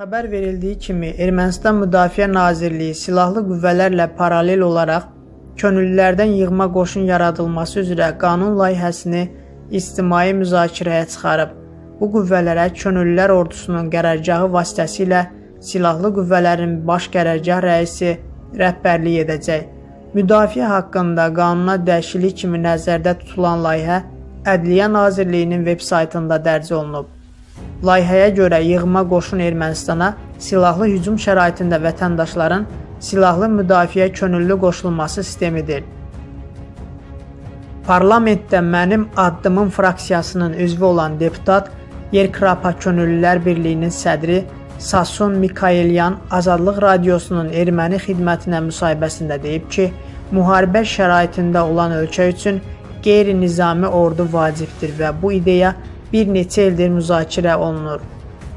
Xəbər verildiyi kimi, Ermənistan Müdafiə Nazirliyi silahlı qüvvələrlə paralel olaraq könüllülərdən yığma qoşun yaradılması üzrə qanun layihəsini ictimai müzakirəyə çıxarıb. Bu qüvvələrə könüllülər ordusunun qərargahı vasitəsilə silahlı qüvvələrin baş qərargah rəisi rəhbərlik edəcək. Müdafiə haqqında qanuna dəyişiklik kimi nəzərdə tutulan layihə Ədliyyə Nazirliyinin veb saytında dərc olunub. Layihəyə görə yığma qoşun Ermənistana silahlı hücum şəraitində vətəndaşların silahlı müdafiə könüllü qoşulması sistemidir. Parlamentdə mənim addımım fraksiyasının üzvü olan deputat Yerkrapa Könüllülər Birliyinin sədri Sasun Mikaelyan Azadlıq Radiosunun erməni xidmətinə müsahibəsində deyib ki, müharibə şəraitində olan ölkə üçün qeyri-nizami ordu vacibdir və bu ideya bir neçə ildir müzakirə olunur.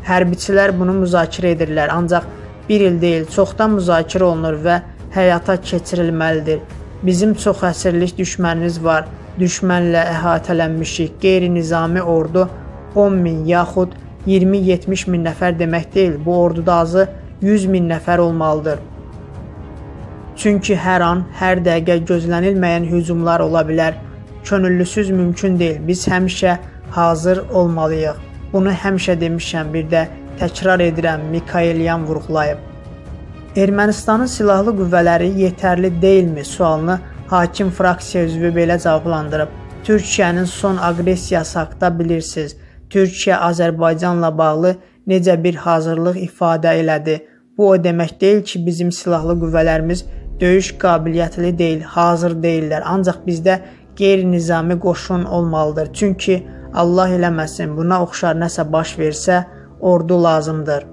Hərbiçilər bunu müzakirə edirlər, ancaq bir il deyil, çoxdan müzakirə olunur və həyata keçirilməlidir. Bizim çox əsirlik düşmənimiz var. Düşmənlə əhatələnmişik. Qeyri-nizami ordu 10 min yaxud 20-70 min nəfər demək deyil. Bu orduda azı 100 min nəfər olmalıdır. Çünki hər an, hər dəqiqə gözlənilməyən hücumlar ola bilər. Könüllüsüz mümkün deyil. Biz həmişə hazır olmalıyıq. Bunu həmişə demişəm, bir də təkrar edirəm, Mikaelyan vurğulayıb. Ermənistanın silahlı qüvvələri yetərli deyilmi sualını hakim fraksiya üzvü belə cavablandırıb. Türkiyənin son aqressiyası haqqında bilirsiniz. Türkiyə Azərbaycanla bağlı necə bir hazırlıq ifadə elədi. Bu o demək deyil ki, bizim silahlı qüvvələrimiz döyüş qabiliyyətli deyil, hazır deyillər. Ancaq bizdə qeyri-nizami qoşun olmalıdır. Çünki Allah eləməsin, buna oxşar nəsə baş versə, ordu lazımdır.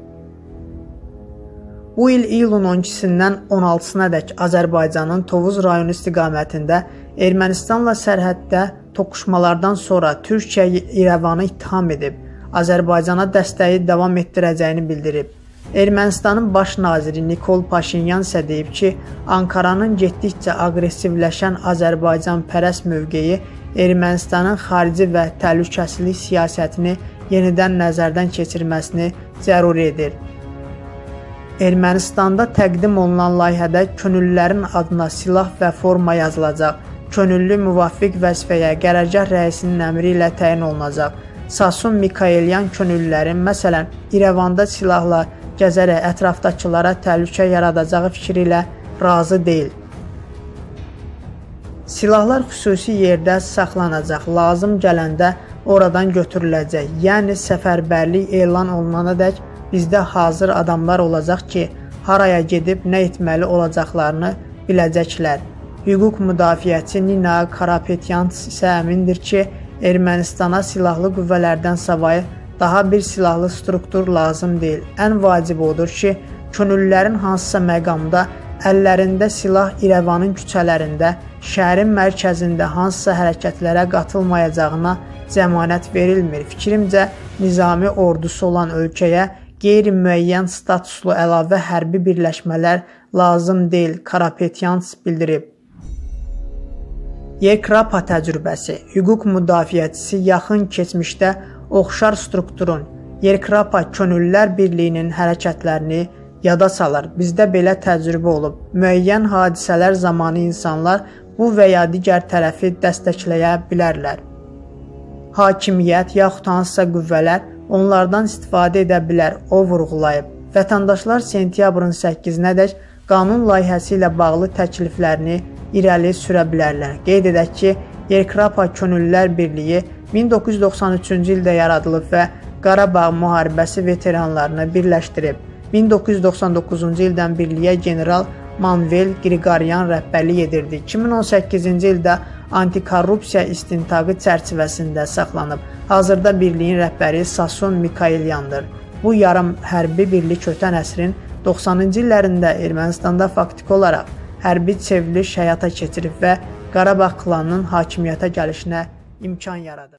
Bu il iyulun 12-sindən 16-sına dək Azərbaycanın Tovuz rayonu istiqamətində Ermənistanla sərhəddə toqquşmalardan sonra Türkiyə İrəvanı ittiham edib, Azərbaycana dəstəyi davam etdirəcəyini bildirib. Ermənistanın baş naziri Nikol Paşinyan isə deyib ki, Ankaranın getdikcə aqressivləşən Azərbaycan pərəst mövqeyi Ermənistanın xarici və təhlükəsizlik siyasətini yenidən nəzərdən keçirməsini zəruri edir. Ermənistanda təqdim olunan layihədə könüllülərin adına silah və forma yazılacaq. Könüllü müvafiq vəzifəyə qərargah rəisinin əmri ilə təyin olunacaq. Sasun Mikaelyan könüllülərin məsələn İrəvanda silahla gəzərək ətrafdakılara təhlükə yaradacağı fikri ilə razı deyil. Silahlar xüsusi yerdə saxlanacaq, lazım gələndə oradan götürüləcək. Yəni səfərbərlik elan olunanadək bizdə hazır adamlar olacaq ki, haraya gedib nə etməli olacaqlarını biləcəklər. Hüquq müdafiəçi Nina Karapetyan isə əmindir ki, Ermənistana silahlı qüvvələrdən savayı daha bir silahlı struktur lazım deyil. Ən vacib odur ki, könüllülərin hansısa məqamda əllərində silah İrəvanın küçələrində, şəhərin mərkəzində hansısa hərəkətlərə qatılmayacağına zəmanət verilmir. Fikrimcə, nizami ordusu olan ölkəyə qeyri-müəyyən statuslu əlavə hərbi birləşmələr lazım deyil, Karapetyans bildirib. Yekrapa təcrübəsi Hüquq müdafiəçisi yaxın keçmişdə oxşar strukturun Yerkrapa Könüllülər Birliyinin hərəkətlərini yada salır. Bizdə belə təcrübə olub. Müəyyən hadisələr zamanı insanlar bu və ya digər tərəfi dəstəkləyə bilərlər. Hakimiyyət yaxud hansısa qüvvələr onlardan istifadə edə bilər, o vurğulayıb. Vətəndaşlar sentyabrın 8-nədək qanun layihəsi ilə bağlı təkliflərini irəli sürə bilərlər. Qeyd edək ki, Yerkrapa Könüllülər Birliyi 1993-cü ildə yaradılıb və Qarabağ müharibəsi veteranlarını birləşdirib. 1999-cu ildən birliyə general Manuel Qriqoryan rəhbərlik edirdi. 2018-ci ildə antikorrupsiya istintaqı çərçivəsində saxlanıb. Hazırda birliyin rəhbəri Sasun Mikailyandır. Bu yarım hərbi birlik ötən əsrin 90-cı illərində Ermənistanda faktiki olaraq hərbi çevriliş həyata keçirib və Qarabağ klanının hakimiyyətə gəlişinə imkan yaradır.